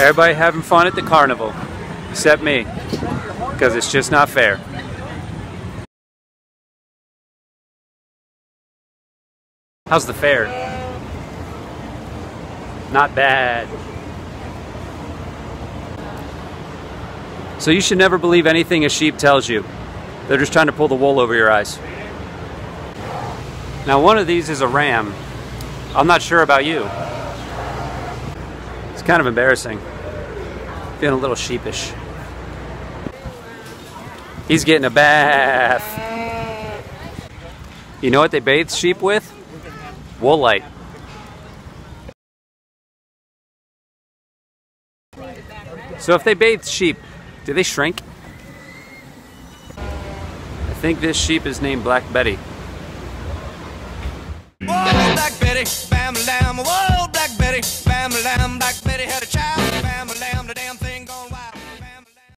Everybody having fun at the carnival, except me, because it's just not fair. How's the fair? Not bad. So you should never believe anything a sheep tells you. They're just trying to pull the wool over your eyes. Now one of these is a ram. I'm not sure about you. It's kind of embarrassing. Feeling a little sheepish. He's getting a bath. You know what they bathe sheep with? Woolite. So if they bathe sheep, do they shrink? I think this sheep is named Black Betty. Black Betty,